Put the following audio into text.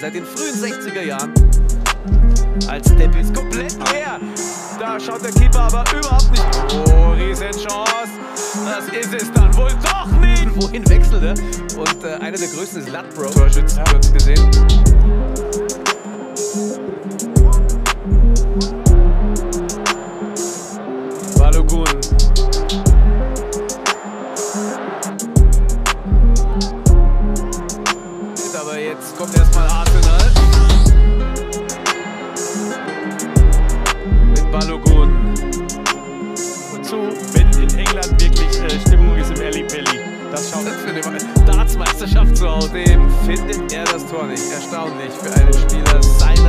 seit den frühen 60er Jahren. Als Debüt ist komplett leer. Da schaut der Keeper aber überhaupt nicht. Oh, Riesenchance. Das ist es dann wohl doch nicht. Wohin wechselt er? Und äh, einer der größten ist Ladbro. Torschützen, ja. kurz gesehen. Jetzt kommt erstmal Arsenal. Mit Balogun. Und so, wenn in England wirklich äh, Stimmung ist im Alley Belly. Das schaut für eine Dartsmeisterschaft zu Hause findet er das Tor nicht. Erstaunlich für einen Spieler seiner.